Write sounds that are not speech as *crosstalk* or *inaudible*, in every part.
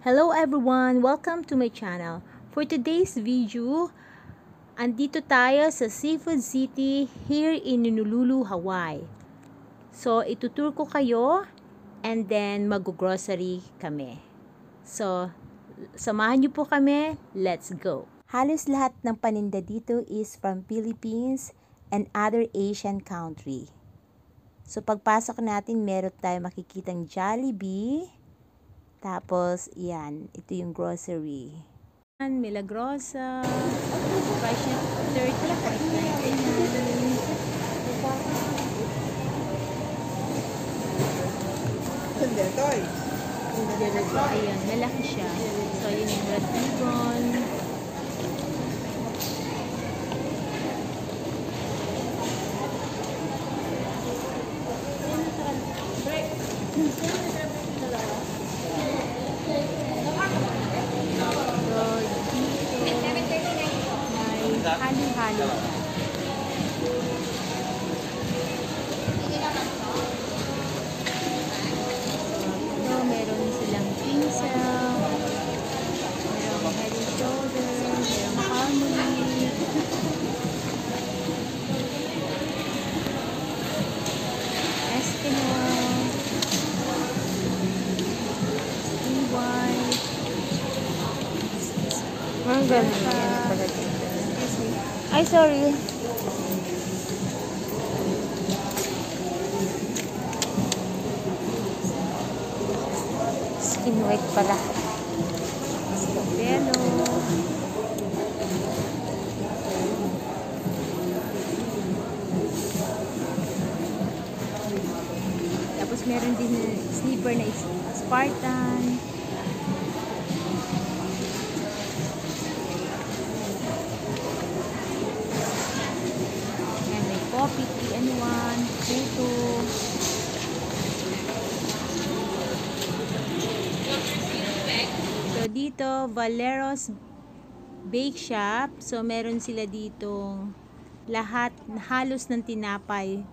Hello everyone! Welcome to my channel. For today's video, andito tayo sa Seafood City here in Honolulu, Hawaii. So, itutur ko kayo and then mag-grocery kami. So, samahan niyo po kami. Let's go! Halos lahat ng paninda dito is from Philippines and other Asian country. So, pagpasok natin, meron tayo makikitang Jollibee, tapos, yan. Ito yung grocery. Milagrosa. Price niya 30, 49. Hindi, toy. Ayan, malaki siya. So, yun yung red ribbon. Sorry. Skin white pala. Belo. Tapos meron din sleeper na Spartan. Valero's Bake Shop. So, meron sila ditong lahat, halos ng tinapay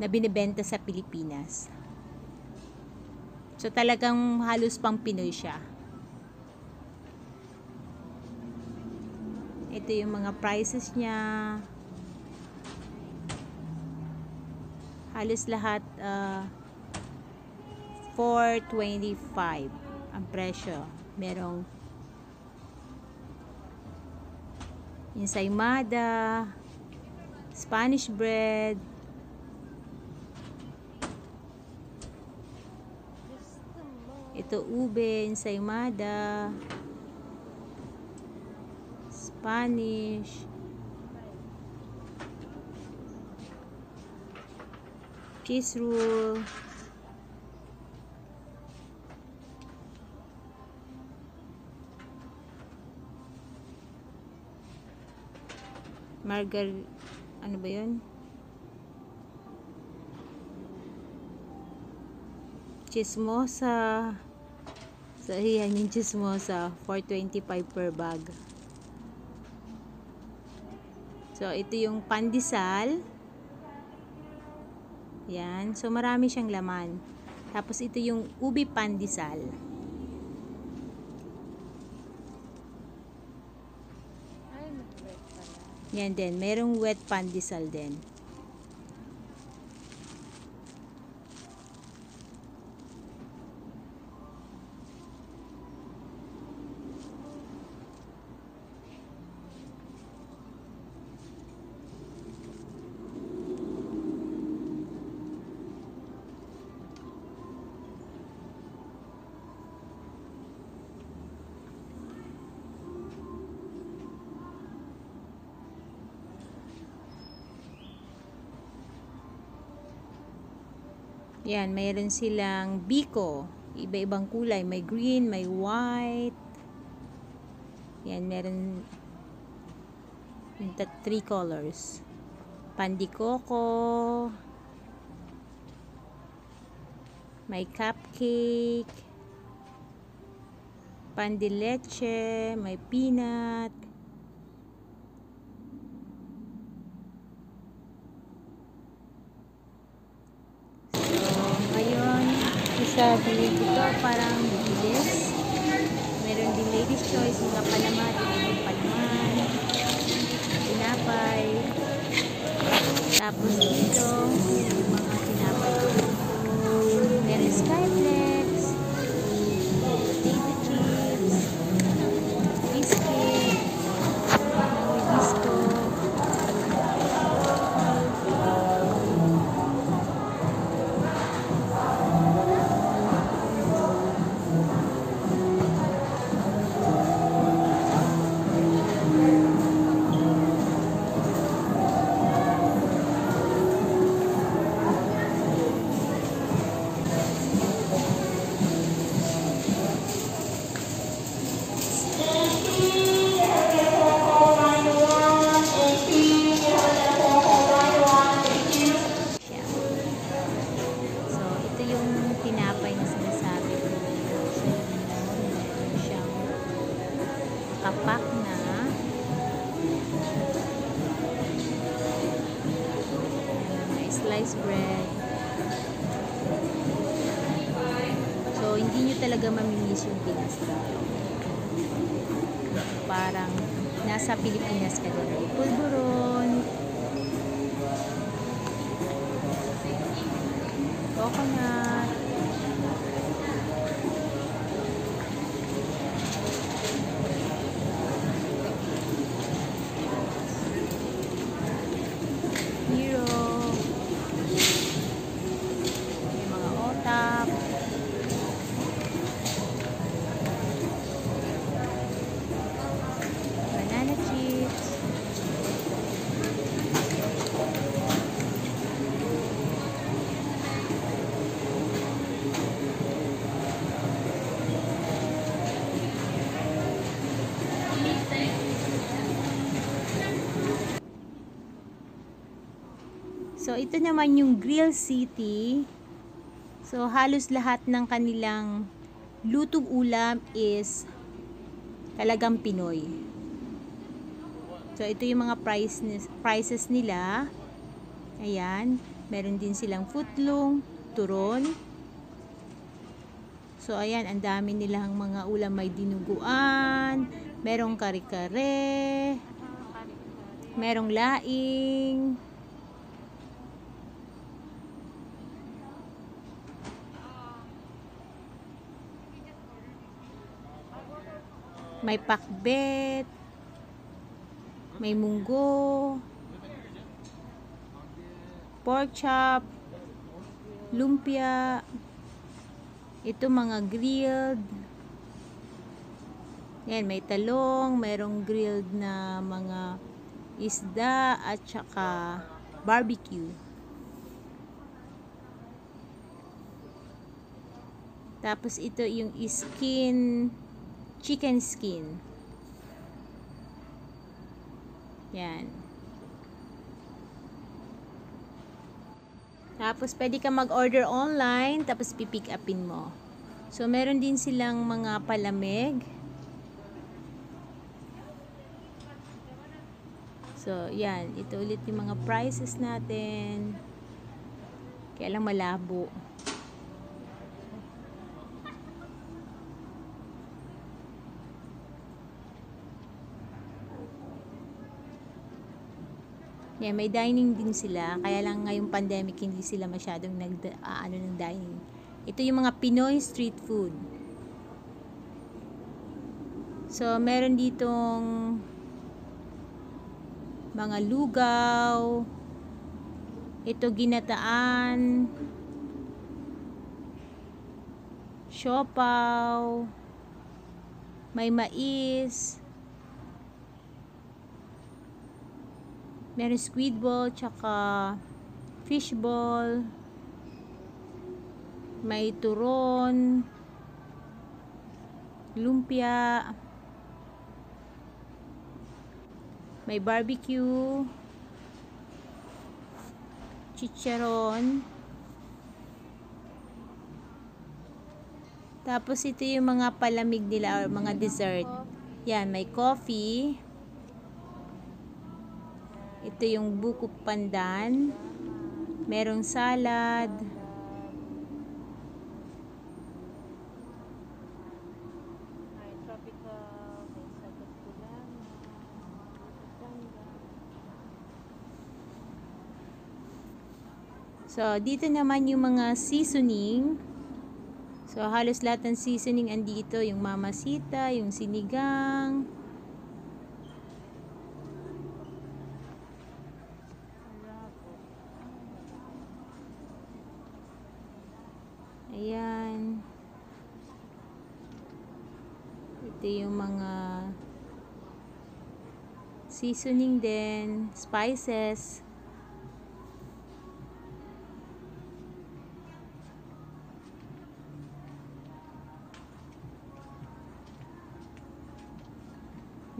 na binibenta sa Pilipinas. So, talagang halos pang Pinoy siya. Ito yung mga prices niya. Halos lahat uh, 425 ang presyo. Merong ensaymada, Spanish bread, ito ube, ensaymada, Spanish, cheese roll, margar ano ba yun? Chismosa. So yan yung chismosa 425 per bag. So ito yung pandesal. Yan. So marami siyang laman. Tapos ito yung ubi pandesal Yan din. Merong wet pandesal din. Yan, mayroon silang biko. Iba-ibang kulay. May green, may white. Yan, meron three colors. Pandikoko. May cupcake. Pandileche. May peanut. So, ngayon, Sabi, ito parang bilis. ladies choice, mga palaman, ibang palaman, tinapay. Tapos dito, mga tinapay. Meron Skyflex, So, ito naman yung Grill City. So, halos lahat ng kanilang lutong ulam is talagang Pinoy. So, ito yung mga price, prices nila. Ayan. Meron din silang footlong, turon. So, ayan. Ang dami nilang mga ulam. May dinuguan. Merong kare-kare. Merong laing. May pakbet. May munggo. Pork chop. Lumpia. Ito mga grilled. Yan, may talong, merong grilled na mga isda at saka barbecue. Tapos ito yung skin, chicken skin. Yan. Tapos pwede ka mag-order online, tapos pipick upin mo. So meron din silang mga palamig. So, yan. Ito ulit yung mga prices natin. Kaya lang malabo. Yeah, may dining din sila. Kaya lang ngayong pandemic hindi sila masyadong nag ah, ano ng dining. Ito yung mga Pinoy street food. So, meron ditong mga lugaw. Ito ginataan. Siopaw. May mais. Meron squid ball, tsaka fish ball. May turon. Lumpia. May barbecue. Chicharon. Tapos ito yung mga palamig nila or mga dessert. Yan, may coffee. Ito yung bukok pandan. Merong salad. So, dito naman yung mga seasoning. So, halos lahat ng seasoning andito. Yung mamasita, yung sinigang, Ayan. Ito yung mga seasoning din, spices.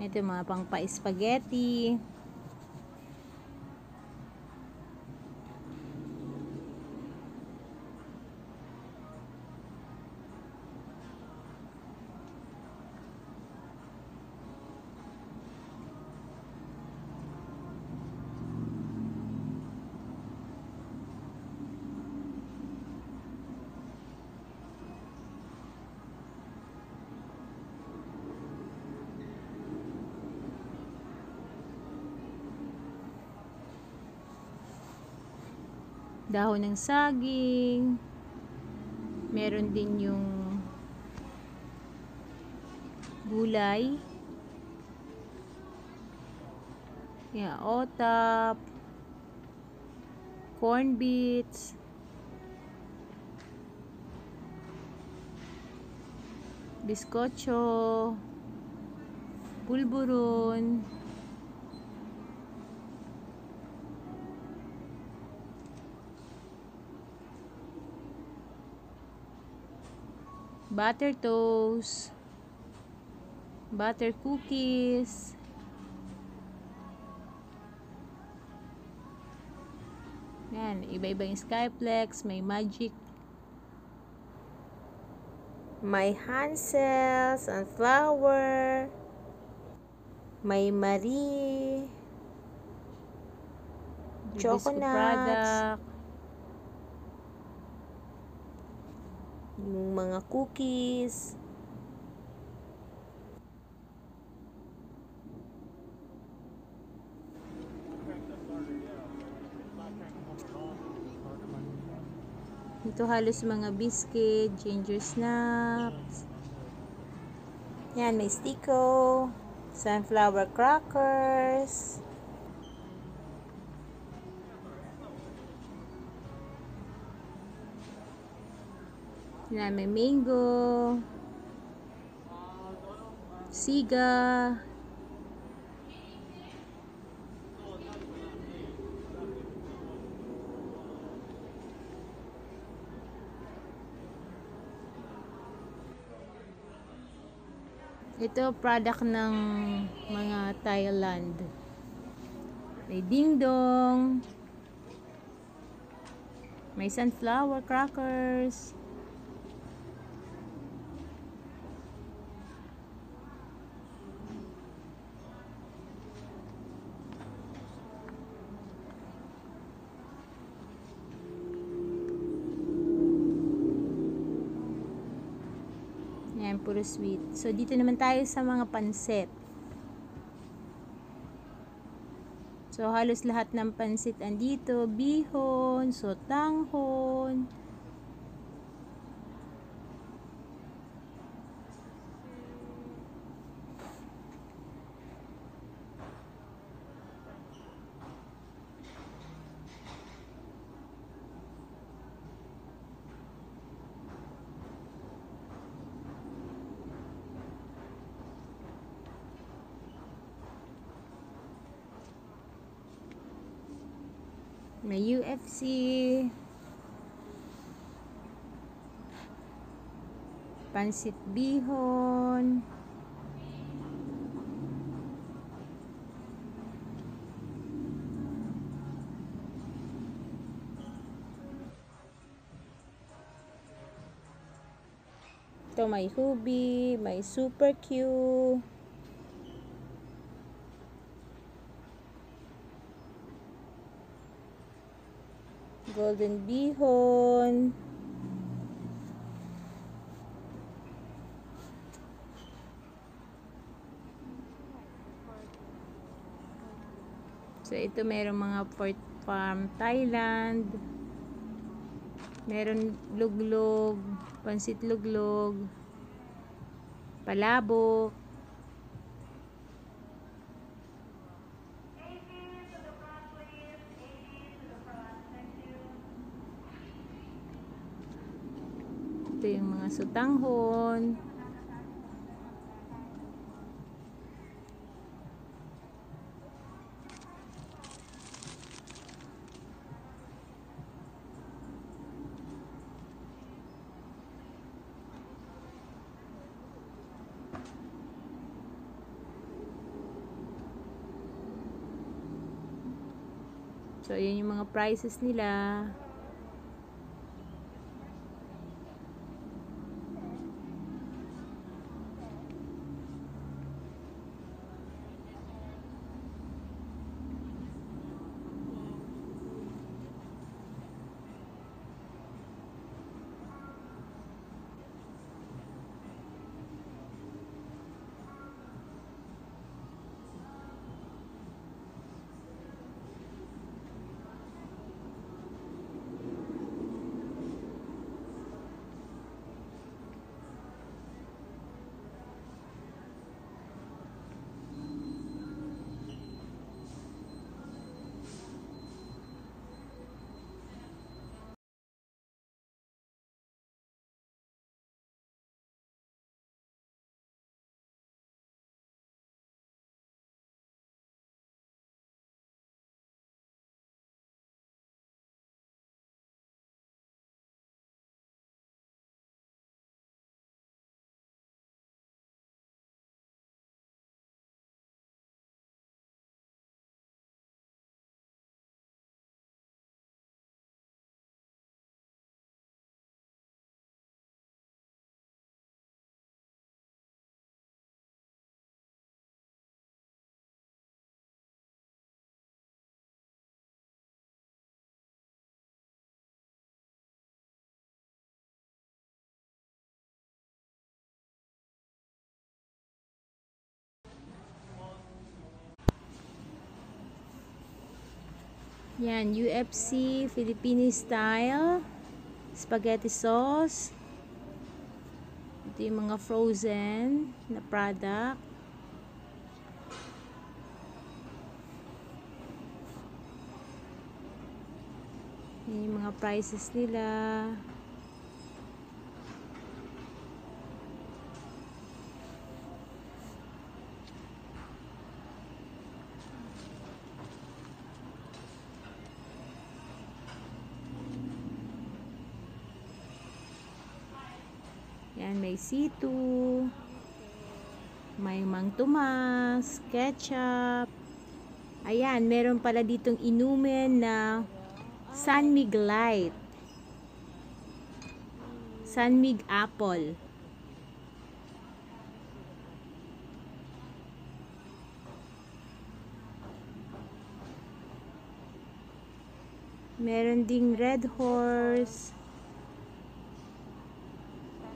Ito mga pang pa-spaghetti. Dahon ng saging. Meron din yung gulay. Yeah, otap. Corn beets. Biskotso. Pulburon. Butter toast, butter cookies, yan, iba-iba yung Skyplex, may Magic, may Hansel, Sunflower, may Marie, Choconuts, yung mga cookies. Ito halos mga biscuit, ginger snaps. Yan, may stiko, sunflower crackers. May mango. Siga. Ito, product ng mga Thailand. May dingdong. May sunflower crackers. Sweet. So, dito naman tayo sa mga pansit. So, halos lahat ng pansit andito. Bihon, sotanghon. May UFC. Pansit bihon. Ito may hubi, may super Q. Golden Bihon. So, ito mayroong mga Port Farm Thailand. Meron luglog, pansit luglog, palabok. Sutanghon. So, ayan yung mga prices nila. Yan, UFC Filipino style spaghetti sauce. Ito yung mga frozen na product. Yan yung mga prices nila. Yan, may C2. May Mang Tomas, ketchup. Ayan, meron pala ditong inumin na Sunmig Light. Sunmig Apple. Meron ding Red Horse.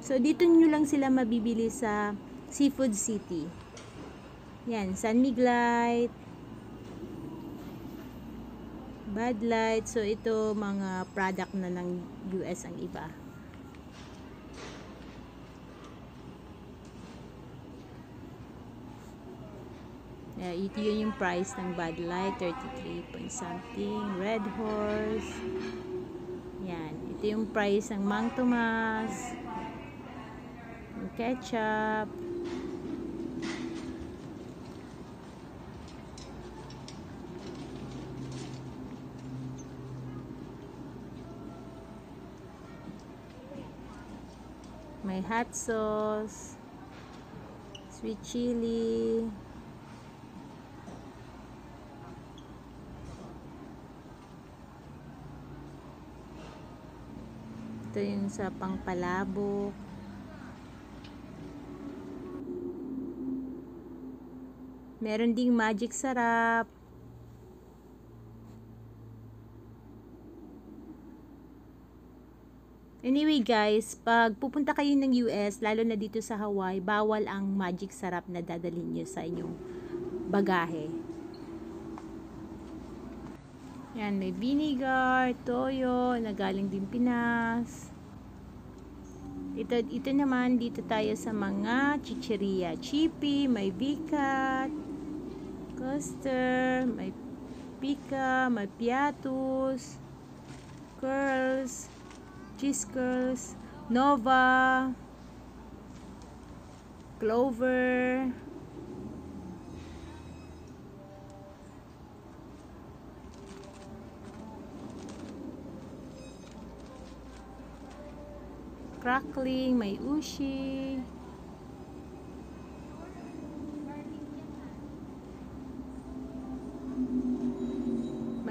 So, dito nyo lang sila mabibili sa Seafood City. Yan, San Light, Bud Light. So, ito mga product na ng US ang iba. Yeah, ito yun yung price ng Bud Light, 33 point something. Red Horse. Yan, ito yung price ng Mang Tomas ketchup. May hot sauce. Sweet chili. Ito yung sa pangpalabok Meron ding magic sarap. Anyway guys, pag pupunta kayo ng US, lalo na dito sa Hawaii, bawal ang magic sarap na dadalhin nyo sa inyong bagahe. Yan, may vinegar, toyo, na galing din Pinas. Ito, ito naman, dito tayo sa mga chicheria. Chippy, may bikat, Custer, may pika, may piatus, curls, cheese curls, nova, clover, crackling, may ushi.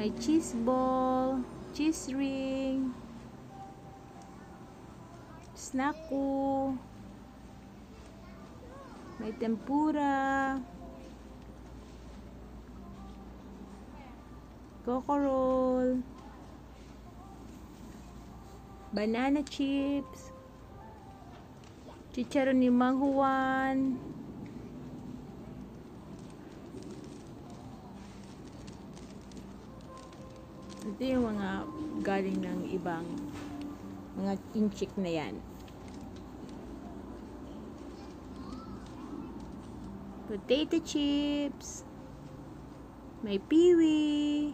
May cheese ball, cheese ring, snacku, may tempura, coco roll, banana chips, chicharon ni Mang Juan, ito yung mga galing ng ibang mga kinchik na yan. Potato chips, may piwi,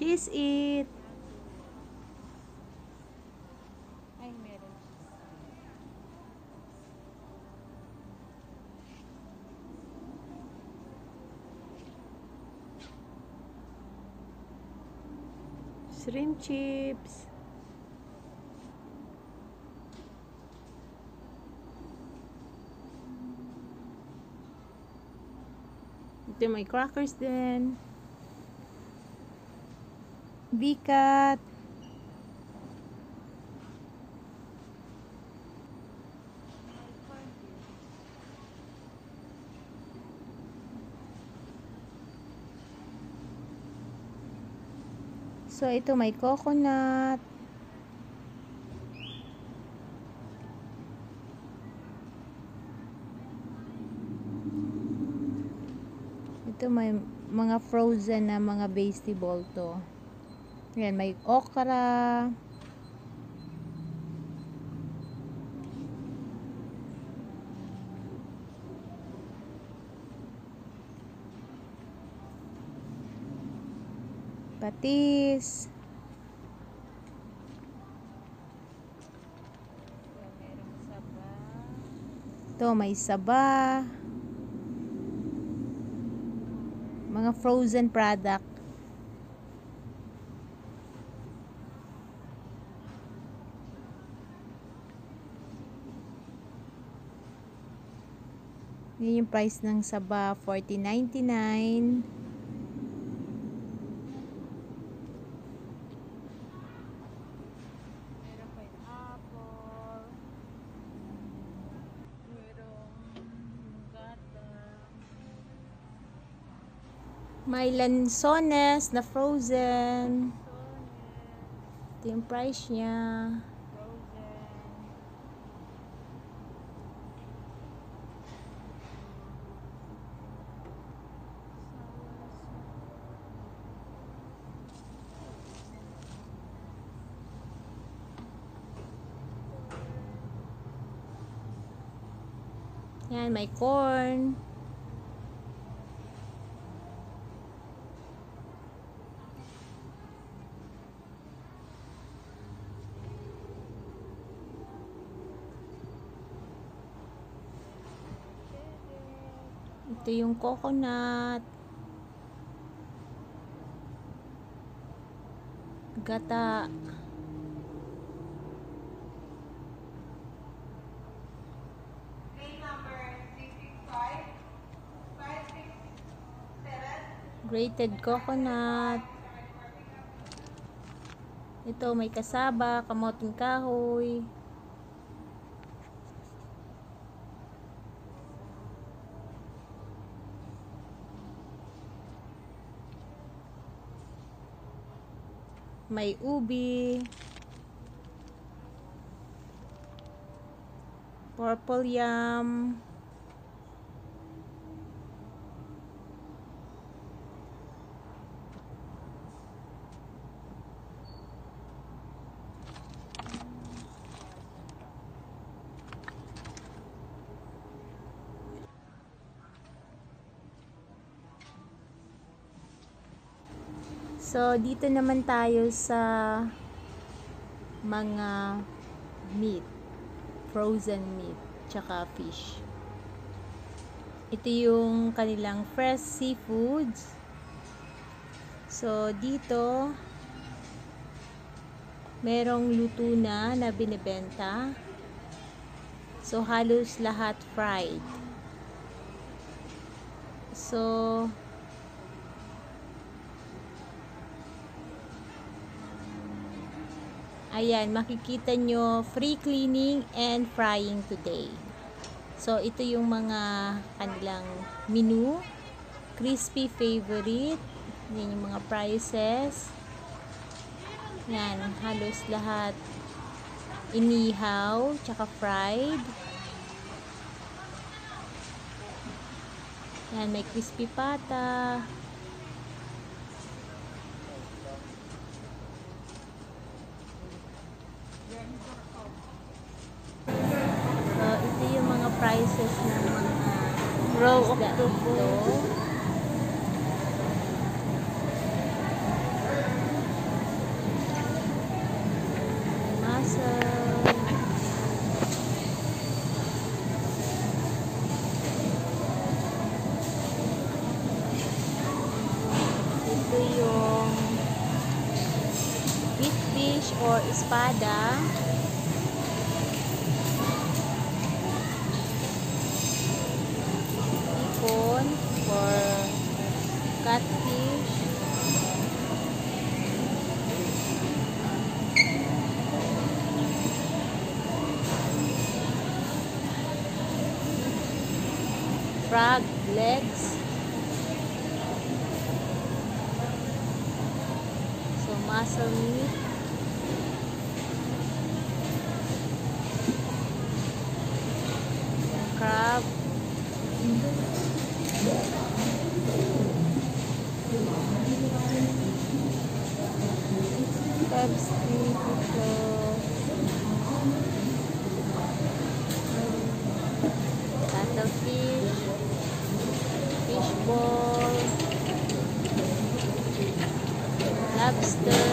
cheese it. Ay, meron. Shrimp chips. Ito may crackers din. Bikat. So, ito may coconut. Ito may mga frozen na mga vegetable to. Yan, may okra. Patis. Ito, may saba. Mga frozen product. Yan yung price ng saba, 40.99. Meron pineapple. Merong gata. May lansones na frozen. Ito yung price niya. Frozen. Yan, may corn. Ito yung coconut. Gata. grated coconut. Ito may kasaba, kamoting kahoy. May ubi. Purple yam. So, dito naman tayo sa mga meat. Frozen meat. Tsaka fish. Ito yung kanilang fresh seafoods. So, dito, merong luto na na binibenta. So, halos lahat fried. So, Ayan, makikita nyo free cleaning and frying today. So, ito yung mga kanilang menu. Crispy favorite. Yan yung mga prices. Yan, halos lahat inihaw, tsaka fried. Yan, may crispy pata. So, ito yung mga prices ng mga Mussel. Ito yung big fish or espada. hipon for catfish. Frog legs. So muscle meat. Crab. Pepsi, ito. Cuttlefish. Fish ball. Lobster.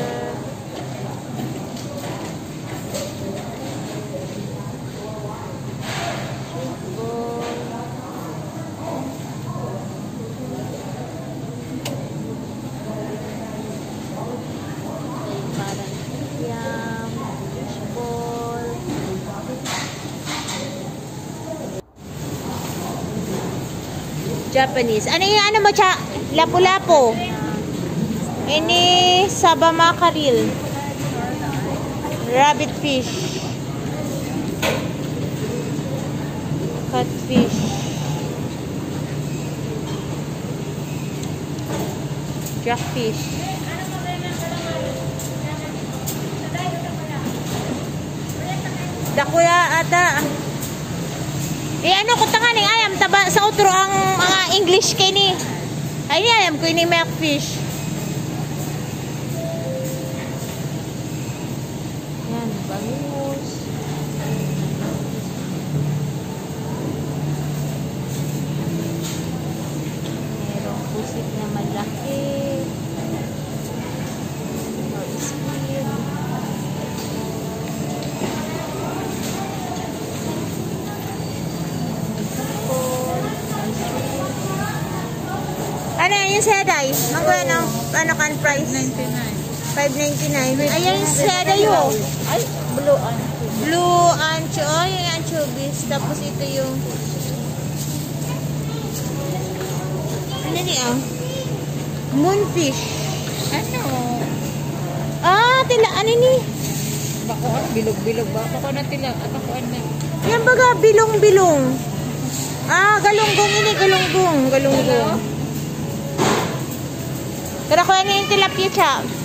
Shrimp ball. May parang yam, fishball. Japanese. Ano yung ano mo, cha? Lapu-lapu. Ini saba makaril. Rabbit fish. Catfish. Jackfish. Dakuya ata. Eh ano ko tanga ni ayam taba sa utro ang mga English kay ni. Ay ni ayam ko ini fish. Ano, ano kan price? 5.99. Ayan yung seday oh. Ay, blue on. Blue ancho. Oh, yung anchovies. Tapos ito yung... Ano niya? Moonfish. Ano? Ah, tila. Ano ni? Bako ano, bilog-bilog ba? Bako na tila. Ano ko ano? Yan baga, bilong-bilong. Ah, galunggong ini, galunggong. Galunggong. Pero ko ano yung tilapia siya.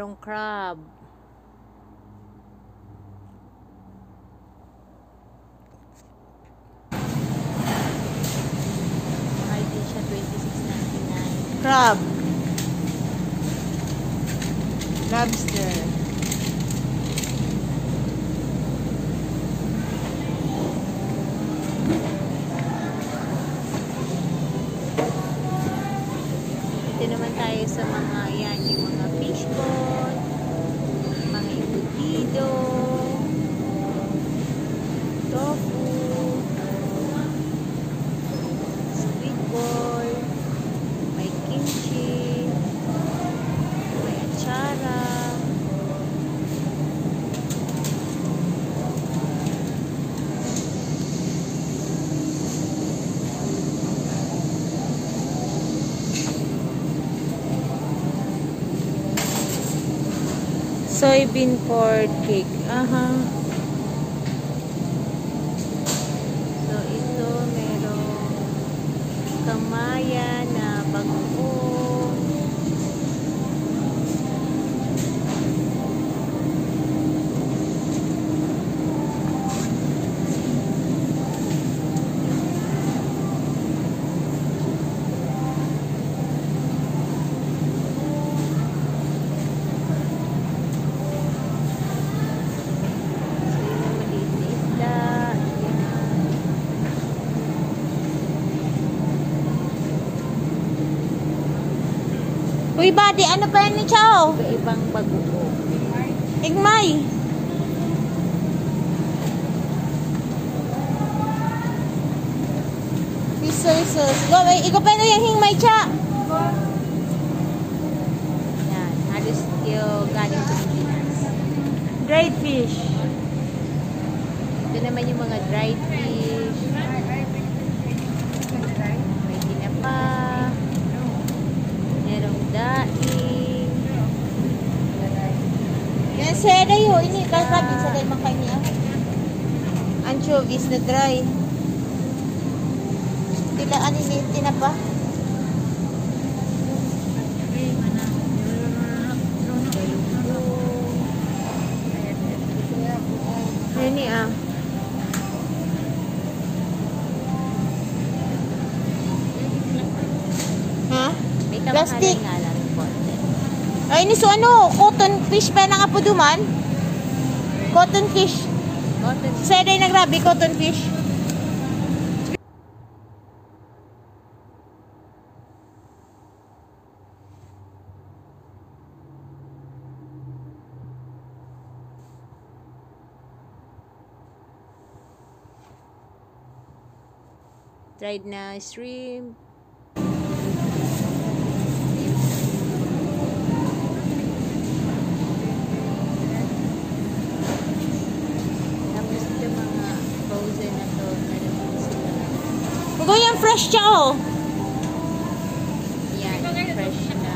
Merong crab. Soybean pork cake. Aha. So, pag na dry. Tila ani ni tinapa. Ini ah. Ha? Plastic. Ay, ni so ano, cotton fish ba na nga po duman? Cotton fish. Cotton. Sa day nagrabi, cotton fish. Dried na shrimp. Tapos ito mga frozen na to. Meron sila. Huwag yung fresh siya oh. Yan, fresh na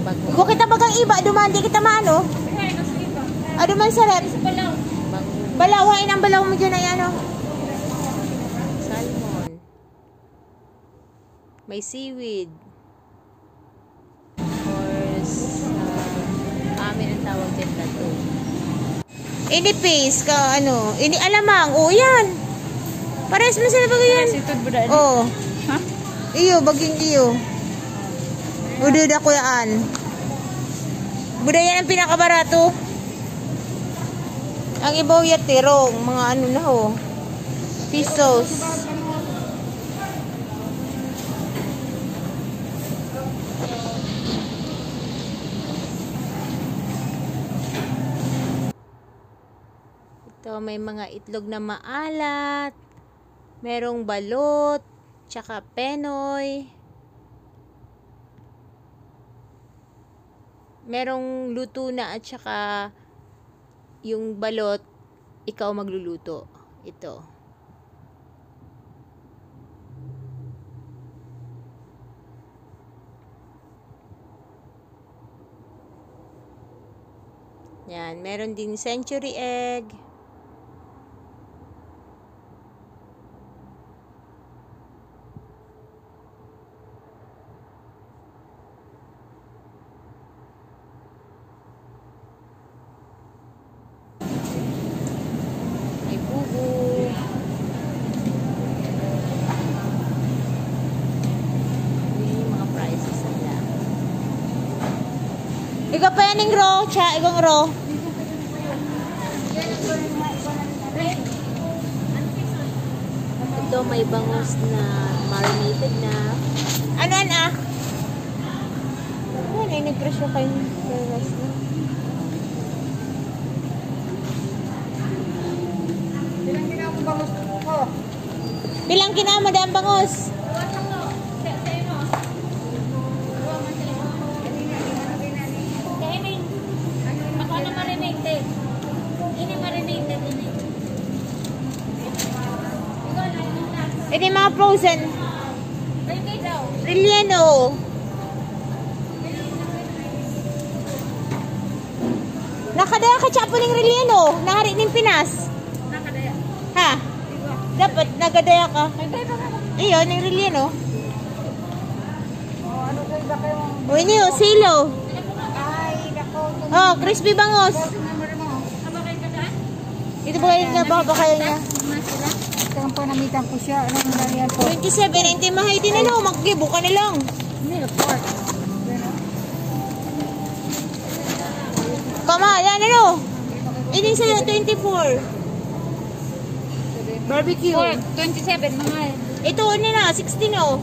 bago. Huwag kita bagang iba, duman, di kita maano. Ah, duman sa rep. Bago Balawain ang balaw mo dyan ay ano. salmon. May seaweed. Or sa amin ang tawag dyan tato. Ini paste ka ano, ini alamang. Oh, yan. Pares mo sila bagay yan. Ito ba Oh. Iyo, baging iyo. Udah da kuyaan. Budaya ang pinakabarato. Ang ibaw ya tirong, mga ano na ho. Pesos. Ito may mga itlog na maalat. Merong balot. Tsaka penoy. Merong luto na at tsaka yung balot, ikaw magluluto. Ito. Yan, meron din century egg. May bubo. Yun yung mga prices nila. Ikaw pa yan ro, cha, ikong ro. Ito may bangus na marinated na. Ano an ah? Ano, ay nag-crush kayo Ferris na. Bilang kinama daan bangos? Ako frozen. Pwede daw. Relleno. Nakadaya ka chapo ng relleno. Nahari ng Pinas. Nakadaya. Ha? Dapat nagadaya ka. Ba ka? Iyon, ng relleno. O ini o, silo. Oh, crispy bangos. Kayo? Ito ba kayo niya? Baka ba kayo niya? Panamitan ko siya. Anong nariyan po? 27, hindi mahay din ano. Magkibo ka na lang. Milk pork. Kama, yan ano. Ini sa'yo, 24. Barbecue. Pork, 27, mahal. Ito, ano na, 16 oh.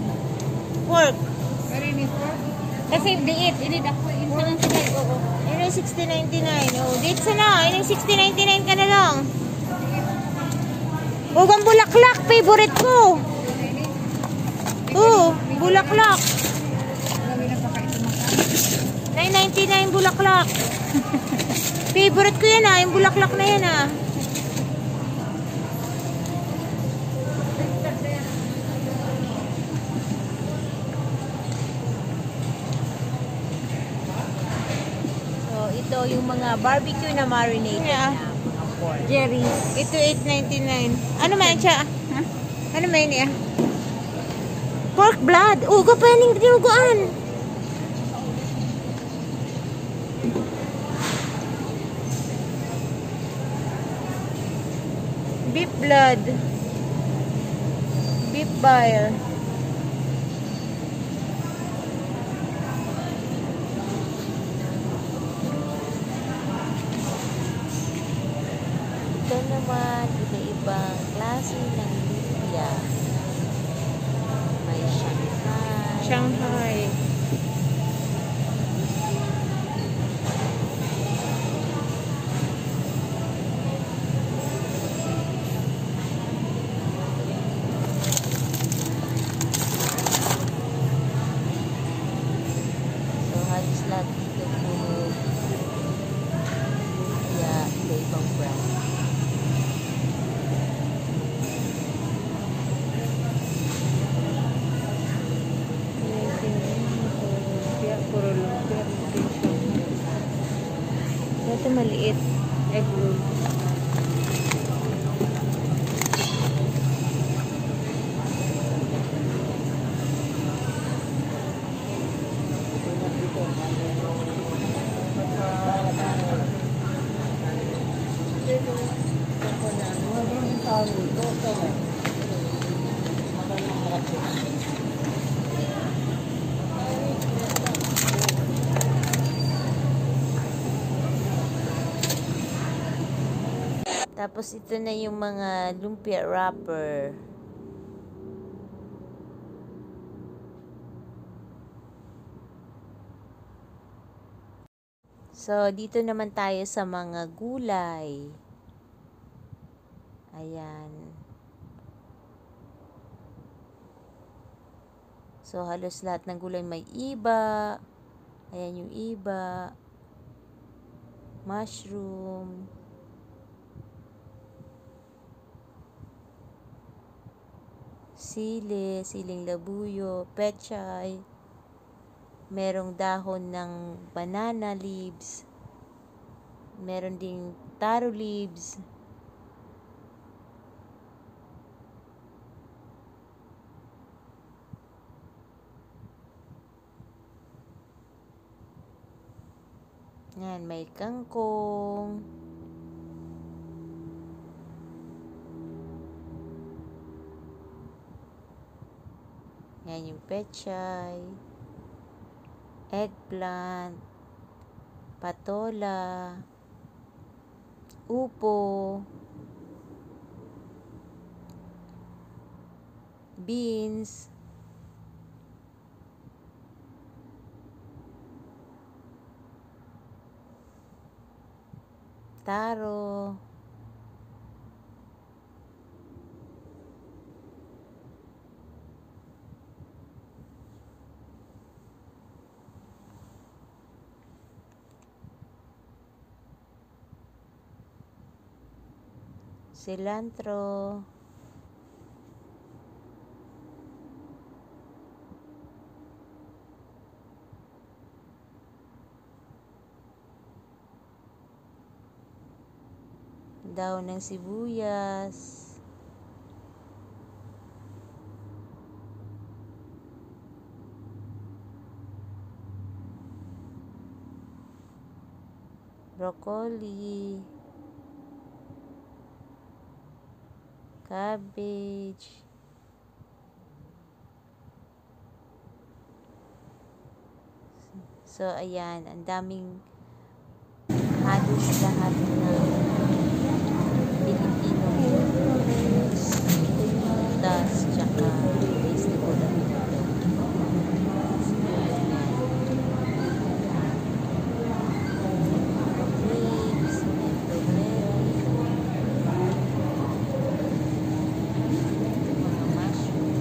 Pork. Kasi diit, ini dako, in pa lang sila. Oo. Yung 60.99? Oh, dito sa na. Yung 60.99 ka na lang. Huwag ang bulaklak. Favorite ko. Oh, bulaklak. Gabi na pa kayo 9.99 bulaklak. *laughs* Favorite ko yan ah. Yung bulaklak na yan ah. So, ito yung mga barbecue na marinated Yeah. na mga pork. Jerry. Ito 8.99. Ano man siya? Ha? Ano man niya? Pork blood! Ugo pa yung dinuguan! Beef blood. Beef bile. Ito naman, iba-ibang klase ng lumpia. May Shanghai. Shanghai. So, halos lahat dito puro lumpia, iba-ibang brand. Lumpia, puro lumpia. Ito maliit. Egg roll. Tapos ito na yung mga lumpia wrapper. So, dito naman tayo sa mga gulay. Ayan. So, halos lahat ng gulay may iba. Ayan yung iba. Mushroom. Sili, siling labuyo, pechay, merong dahon ng banana leaves, meron ding taro leaves, Yan, may kangkong. Yan yung pechay, eggplant, patola, upo, beans, taro, cilantro, daon ng sibuyas, broccoli, cabbage, So, ayan, ang daming halos lahat ng Filipino foods, prutas, tsaka vegetable. Grapes, strawberry, mga mushroom.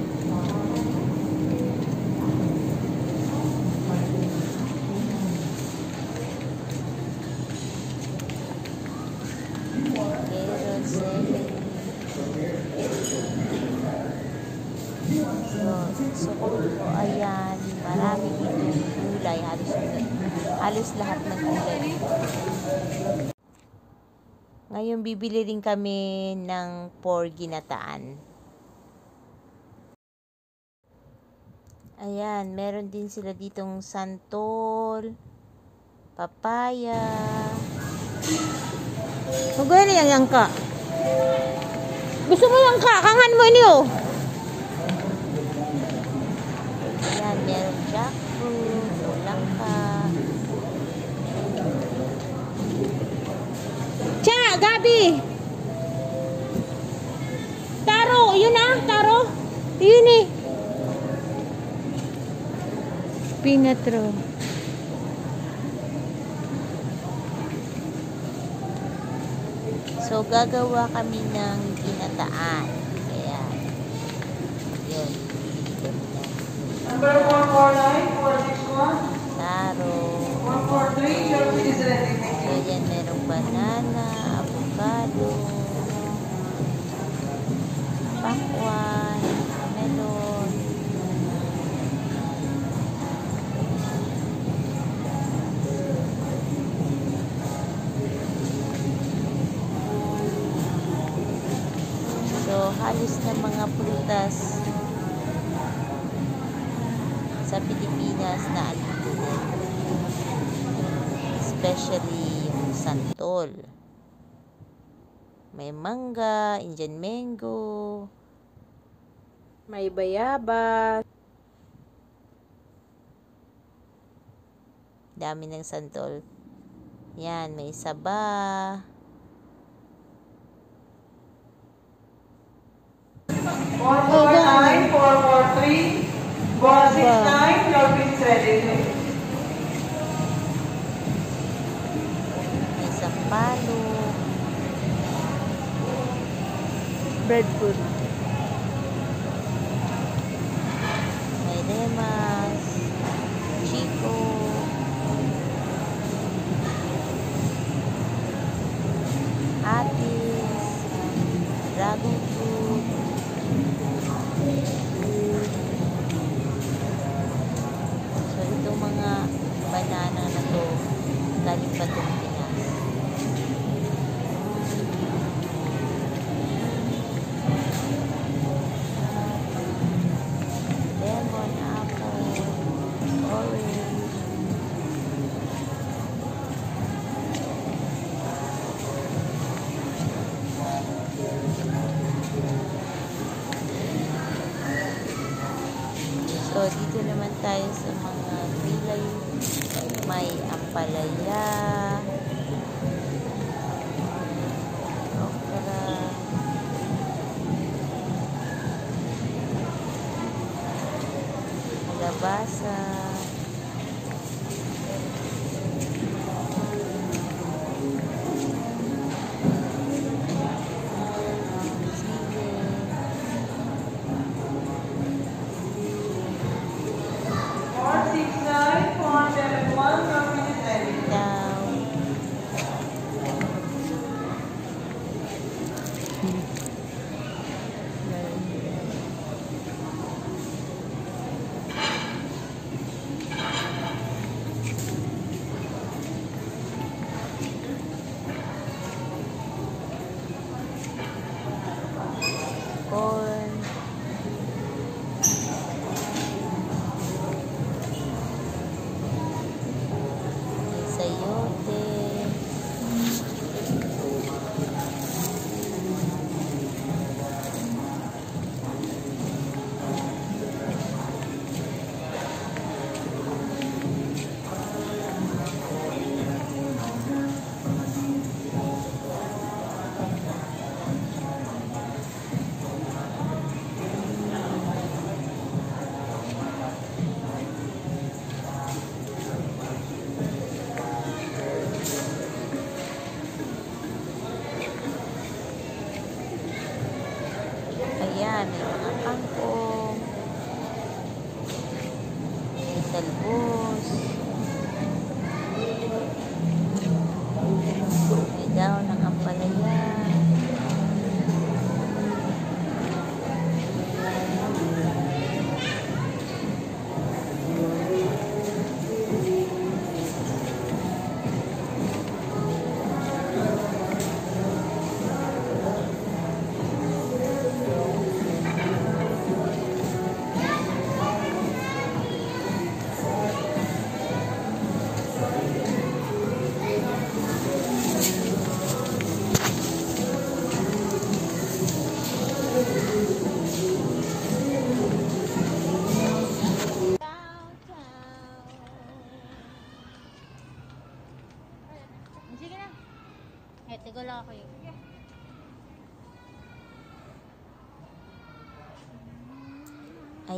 carrots, celery. So, so kung po, ayan, marami dito gulay, halos Halos lahat ng gulay. Ngayon bibili rin kami ng pork ginataan. Ayan, meron din sila ditong santol, papaya. Magwala na yang ka. Gusto mo yang ka? Kangan mo niyo. Ayan, meron jackfruit, ulangka. Cha, Gabi! Taro, yun ah, taro. Yun eh. Pinatro. So, gagawa kami ng ginataan. Kaya, yun. Number 149, 461, taro. 143, your food is ready. So, yan, merong banana, avocado, pakwan, melon. So, halos na mga prutas sa Pilipinas na na especially yung santol. May mangga, Indian mango, May bayabas. dami ng santol. Yan, may saba. One four nine, four four three, one six nine, your is ready. May sampalok. Breadfruit. May lemas. Kalabasa,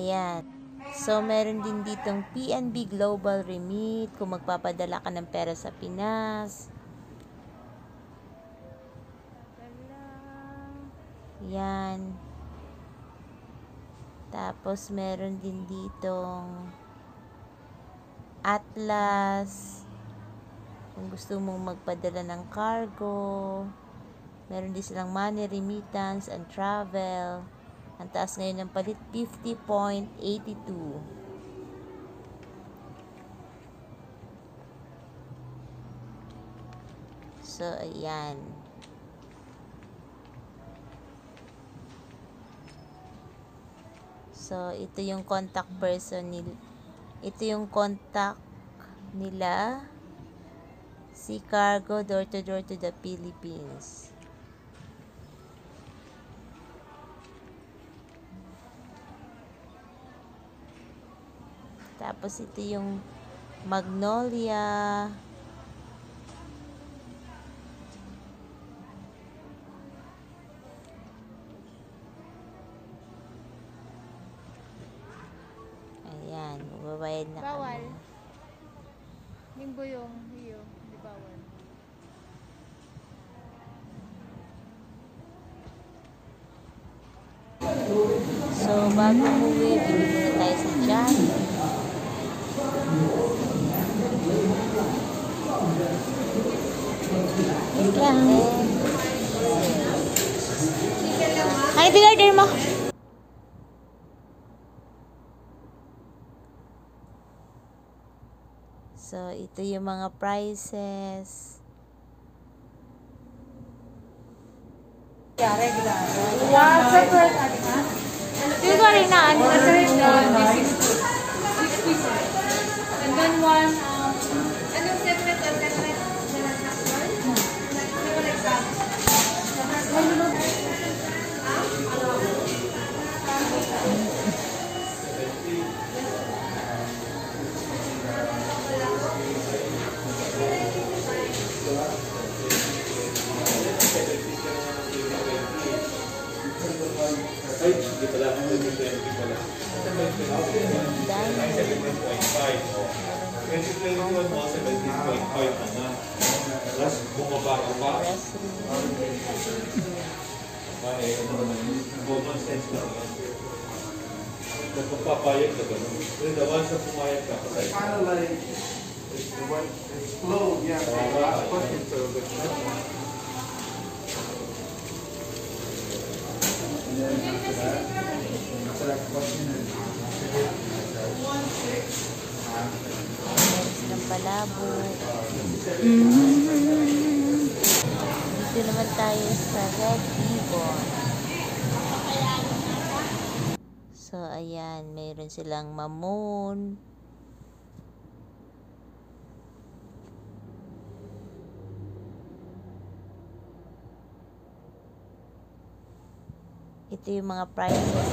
Ayan. So, meron din ditong PNB Global Remit kung magpapadala ka ng pera sa Pinas. Yan. Tapos, meron din ditong Atlas. Kung gusto mong magpadala ng cargo. Meron din silang money remittance and travel. Ang taas ngayon ng palit, 50.82. So, ayan. So, ito yung contact person nil ito yung contact nila si Cargo door to door to the Philippines. Tapos ito yung Magnolia. Ayan, babayad na Bawal. kami. Limbo yung iyo. Hindi bawal. So, bago umuwi, bibili Lang. Ay, order mo. So, ito yung mga prices. Tigo ka rin na. Ano rin na? Ay, hindi pala. 2020 pala. 17.5. 2021 po, 17.5 na nga. Tapos bumaba ko pa. Ay, ano naman yun? Common sense lang yan. Nagpapapayag ka gano'n. Pero the once na pumayag ka, patay kind of like it's the one it's yeah. The last question, so the next one. And then after that, after that question is ng palabo. Dito naman tayo sa Red Ribbon. So, ayan, mayroon silang mamon. Ito yung mga prices.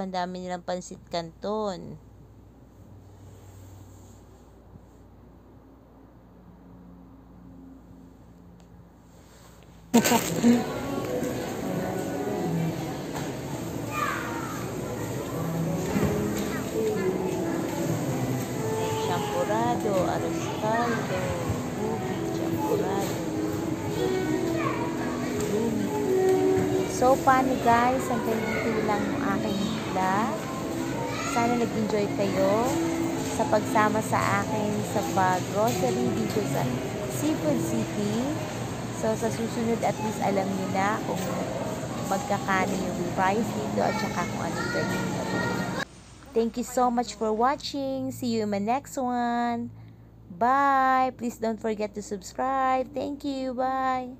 ang dami nilang pansit canton. Pagsama sa akin sa pag-grocery dito sa Seafood City. So, sa susunod at least alam niyo na kung magkakano yung price dito at saka kung anong pwede Thank you so much for watching. See you in my next one. Bye. Please don't forget to subscribe. Thank you. Bye.